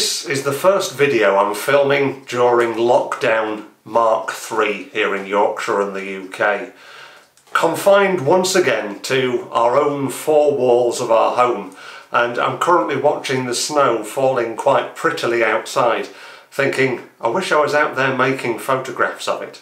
This is the first video I'm filming during lockdown Mark III here in Yorkshire and the UK. Confined once again to our own four walls of our home and I'm currently watching the snow falling quite prettily outside thinking I wish I was out there making photographs of it.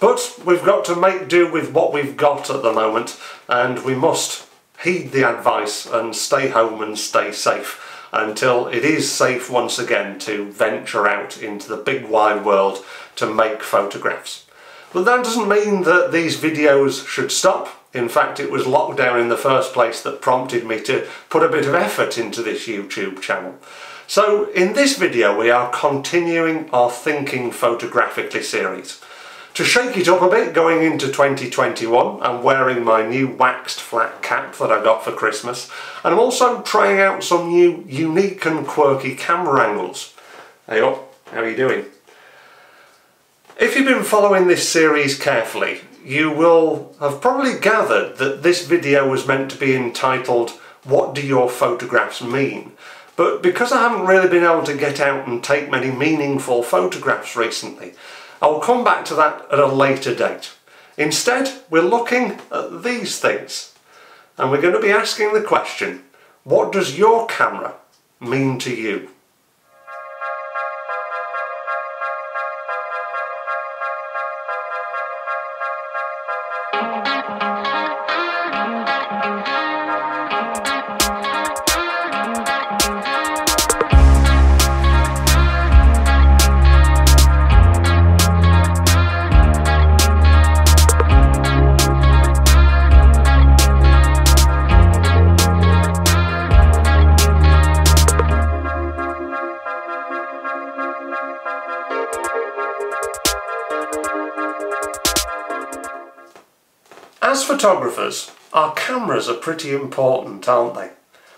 But we've got to make do with what we've got at the moment and we must heed the advice and stay home and stay safe until it is safe once again to venture out into the big wide world to make photographs. But that doesn't mean that these videos should stop. In fact, it was lockdown in the first place that prompted me to put a bit of effort into this YouTube channel. So in this video we are continuing our Thinking Photographically series. To shake it up a bit going into 2021 I'm wearing my new waxed flat cap that I got for Christmas and I'm also trying out some new unique and quirky camera angles. Hey up, how are you doing? If you've been following this series carefully you will have probably gathered that this video was meant to be entitled What Do Your Photographs Mean? But because I haven't really been able to get out and take many meaningful photographs recently, I'll come back to that at a later date. Instead, we're looking at these things. And we're going to be asking the question, what does your camera mean to you? Photographers, our cameras are pretty important, aren't they?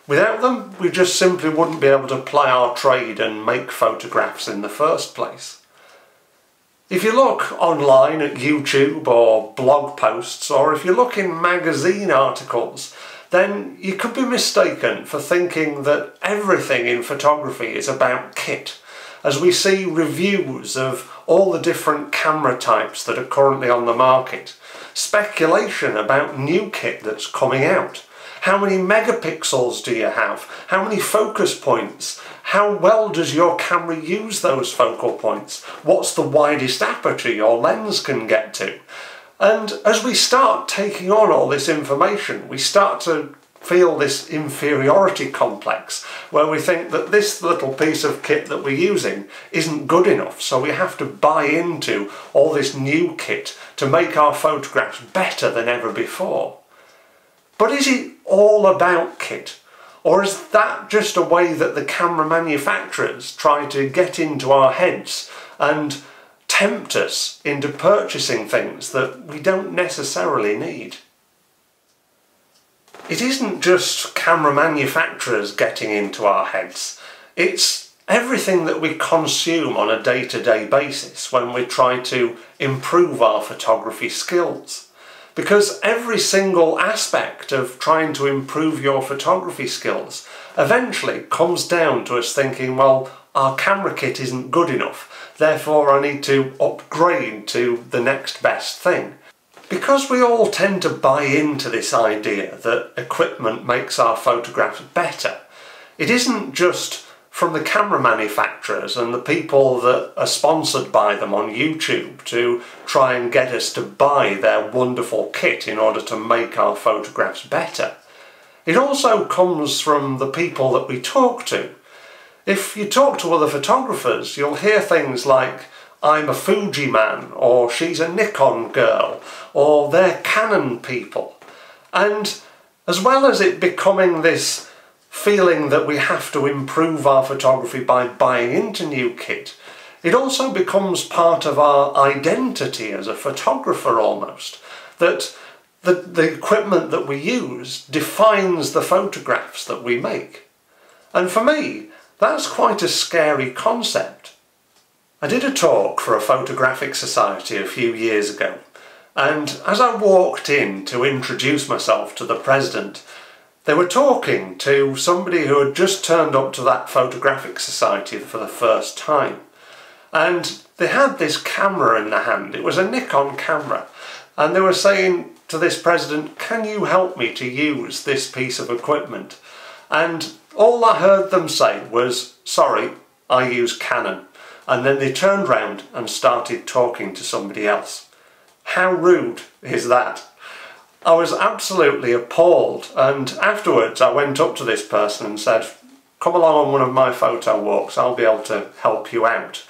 Without them, we just simply wouldn't be able to ply our trade and make photographs in the first place. If you look online at YouTube or blog posts, or if you look in magazine articles, then you could be mistaken for thinking that everything in photography is about kit, as we see reviews of all the different camera types that are currently on the market, speculation about new kit that's coming out. How many megapixels do you have? How many focus points? How well does your camera use those focal points? What's the widest aperture your lens can get to? And as we start taking on all this information, we start to feel this inferiority complex where we think that this little piece of kit that we're using isn't good enough so we have to buy into all this new kit to make our photographs better than ever before. But is it all about kit? Or is that just a way that the camera manufacturers try to get into our heads and tempt us into purchasing things that we don't necessarily need? It isn't just camera manufacturers getting into our heads, it's everything that we consume on a day-to-day -day basis when we try to improve our photography skills. Because every single aspect of trying to improve your photography skills eventually comes down to us thinking, well, our camera kit isn't good enough, therefore I need to upgrade to the next best thing. Because we all tend to buy into this idea that equipment makes our photographs better, it isn't just from the camera manufacturers and the people that are sponsored by them on YouTube to try and get us to buy their wonderful kit in order to make our photographs better. It also comes from the people that we talk to. If you talk to other photographers, you'll hear things like, I'm a Fuji man, or she's a Nikon girl, or they're Canon people. And as well as it becoming this feeling that we have to improve our photography by buying into new kit, it also becomes part of our identity as a photographer almost. That the, the equipment that we use defines the photographs that we make. And for me, that's quite a scary concept I did a talk for a photographic society a few years ago and as I walked in to introduce myself to the president They were talking to somebody who had just turned up to that photographic society for the first time. And they had this camera in their hand. It was a Nikon camera. And they were saying to this president, can you help me to use this piece of equipment? And all I heard them say was, sorry, I use Canon. And then they turned round and started talking to somebody else. How rude is that? I was absolutely appalled and afterwards I went up to this person and said, come along on one of my photo walks, I'll be able to help you out.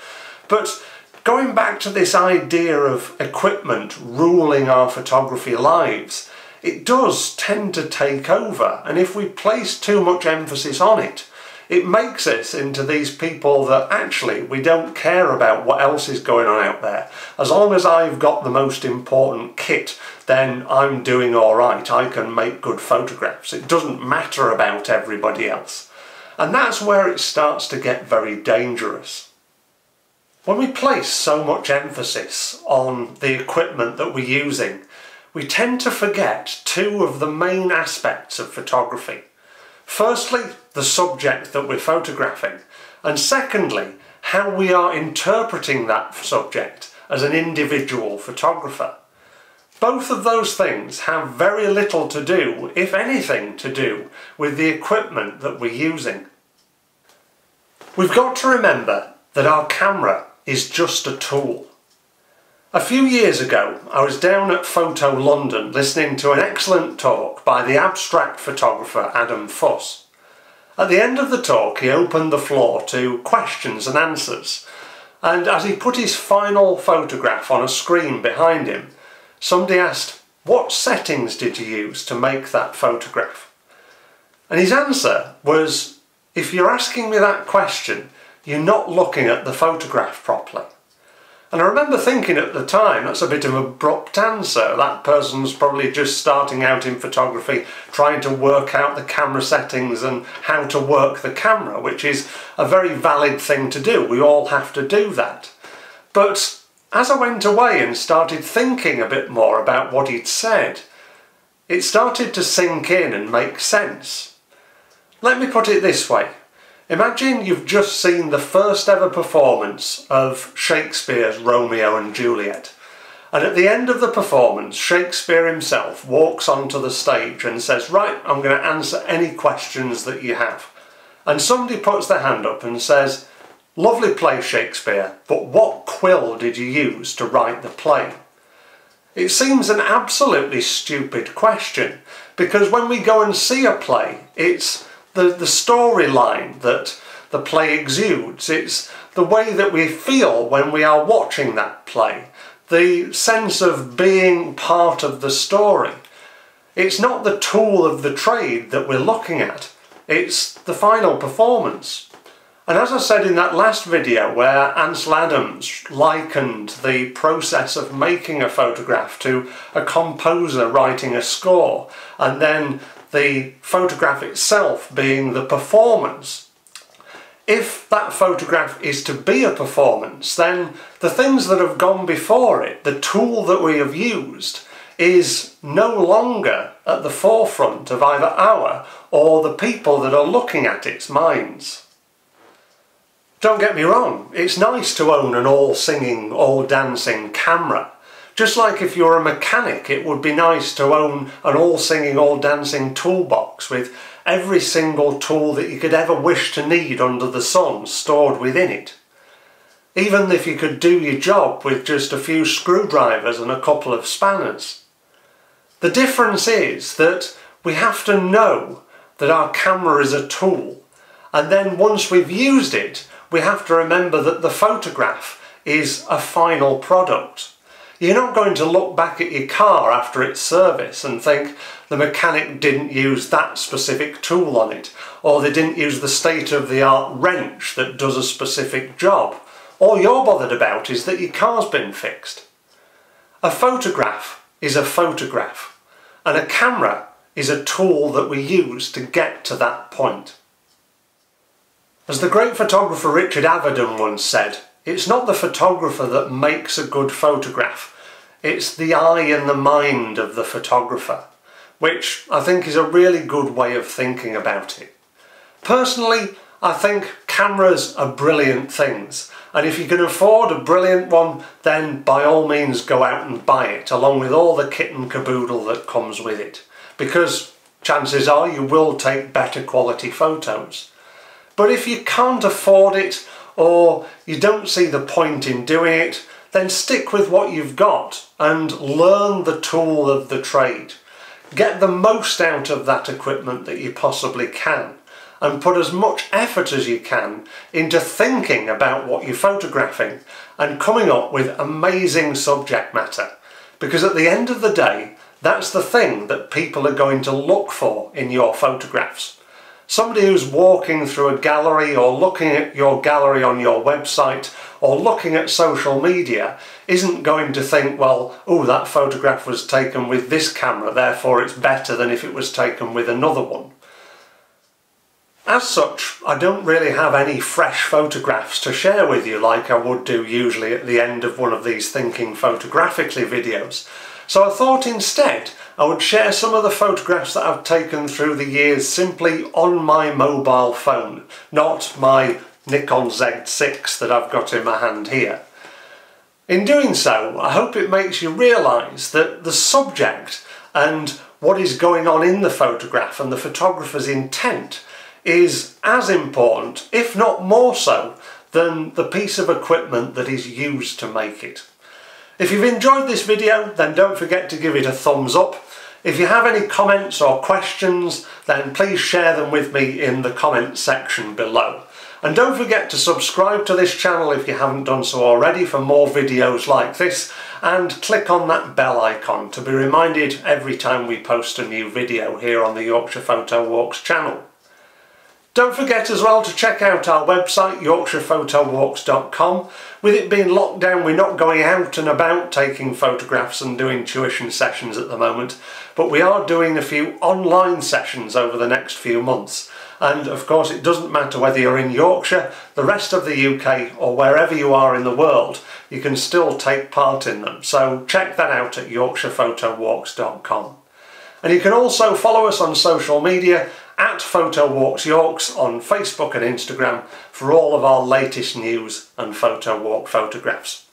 But going back to this idea of equipment ruling our photography lives, it does tend to take over and if we place too much emphasis on it, it makes us into these people that actually we don't care about what else is going on out there. As long as I've got the most important kit, then I'm doing alright. I can make good photographs. It doesn't matter about everybody else. And that's where it starts to get very dangerous. When we place so much emphasis on the equipment that we're using, we tend to forget two of the main aspects of photography. Firstly, the subject that we're photographing, and secondly, how we are interpreting that subject as an individual photographer. Both of those things have very little to do, if anything to do, with the equipment that we're using. We've got to remember that our camera is just a tool. A few years ago, I was down at Photo London listening to an excellent talk by the abstract photographer Adam Fuss. At the end of the talk, he opened the floor to questions and answers, and as he put his final photograph on a screen behind him, somebody asked, What settings did you use to make that photograph? And his answer was, If you're asking me that question, you're not looking at the photograph properly. And I remember thinking at the time, that's a bit of an abrupt answer. That person's probably just starting out in photography, trying to work out the camera settings and how to work the camera, which is a very valid thing to do. We all have to do that. But as I went away and started thinking a bit more about what he'd said, it started to sink in and make sense. Let me put it this way. Imagine you've just seen the first ever performance of Shakespeare's Romeo and Juliet. And at the end of the performance, Shakespeare himself walks onto the stage and says, Right, I'm going to answer any questions that you have. And somebody puts their hand up and says, Lovely play, Shakespeare, but what quill did you use to write the play? It seems an absolutely stupid question because when we go and see a play, it's the, the storyline that the play exudes. It's the way that we feel when we are watching that play, the sense of being part of the story. It's not the tool of the trade that we're looking at, it's the final performance. And as I said in that last video where Ansel Adams likened the process of making a photograph to a composer writing a score and then the photograph itself being the performance. If that photograph is to be a performance, then the things that have gone before it, the tool that we have used, is no longer at the forefront of either our or the people that are looking at its minds. Don't get me wrong, it's nice to own an all singing, all dancing camera just like if you're a mechanic, it would be nice to own an all singing, all dancing toolbox with every single tool that you could ever wish to need under the sun stored within it. Even if you could do your job with just a few screwdrivers and a couple of spanners. The difference is that we have to know that our camera is a tool and then once we've used it we have to remember that the photograph is a final product. You're not going to look back at your car after its service and think the mechanic didn't use that specific tool on it, or they didn't use the state-of-the-art wrench that does a specific job. All you're bothered about is that your car's been fixed. A photograph is a photograph, and a camera is a tool that we use to get to that point. As the great photographer Richard Avedon once said, it's not the photographer that makes a good photograph, it's the eye and the mind of the photographer. which I think is a really good way of thinking about it. Personally, I think cameras are brilliant things and if you can afford a brilliant one then by all means go out and buy it along with all the kit and caboodle that comes with it because chances are you will take better quality photos. But if you can't afford it or you don't see the point in doing it then stick with what you've got and learn the tool of the trade. Get the most out of that equipment that you possibly can and put as much effort as you can into thinking about what you're photographing and coming up with amazing subject matter. Because at the end of the day, that's the thing that people are going to look for in your photographs. Somebody who's walking through a gallery or looking at your gallery on your website or looking at social media isn't going to think, well, oh, that photograph was taken with this camera, therefore it's better than if it was taken with another one. As such, I don't really have any fresh photographs to share with you like I would do usually at the end of one of these Thinking Photographically videos. So I thought instead I would share some of the photographs that I've taken through the years simply on my mobile phone, not my Nikon Z6 that I've got in my hand here. In doing so, I hope it makes you realise that the subject and what is going on in the photograph and the photographer's intent is as important, if not more so, than the piece of equipment that is used to make it. If you've enjoyed this video, then don't forget to give it a thumbs up. If you have any comments or questions, then please share them with me in the comments section below. And don't forget to subscribe to this channel if you haven't done so already for more videos like this and click on that bell icon to be reminded every time we post a new video here on the Yorkshire Photo Walks channel. Don't forget as well to check out our website yorkshirephotowalks.com. With it being locked down we're not going out and about taking photographs and doing tuition sessions at the moment but we are doing a few online sessions over the next few months and of course it doesn't matter whether you're in Yorkshire, the rest of the UK or wherever you are in the world you can still take part in them so check that out at yorkshirephotowalks.com. And you can also follow us on social media at Photo Walks Yorks on Facebook and Instagram for all of our latest news and photo walk photographs.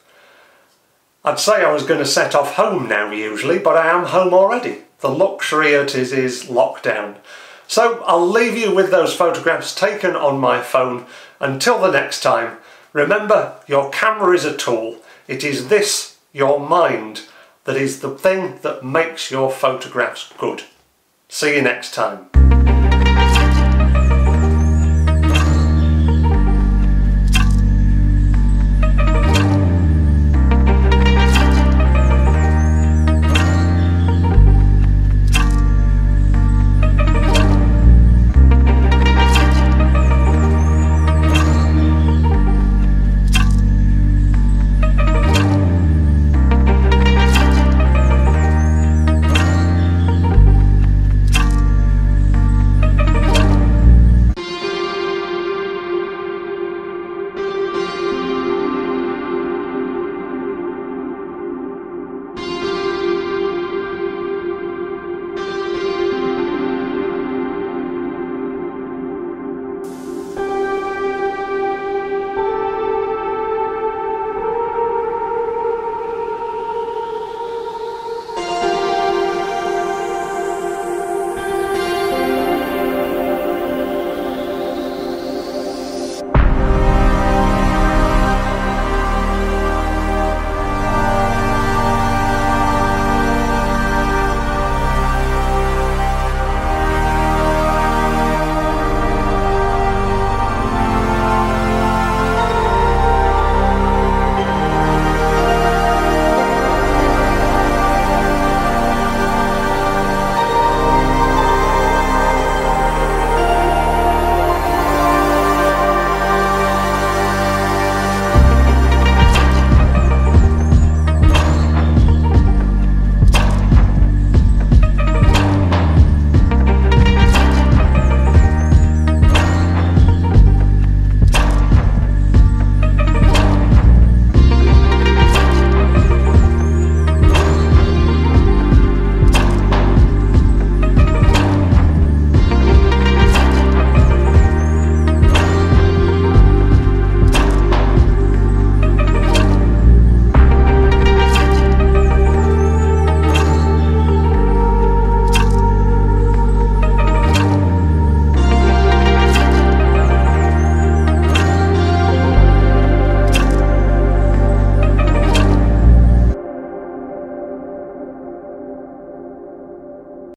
I'd say I was going to set off home now usually, but I am home already. The luxury it is is lockdown. So I'll leave you with those photographs taken on my phone. Until the next time, remember your camera is a tool. It is this, your mind, that is the thing that makes your photographs good. See you next time.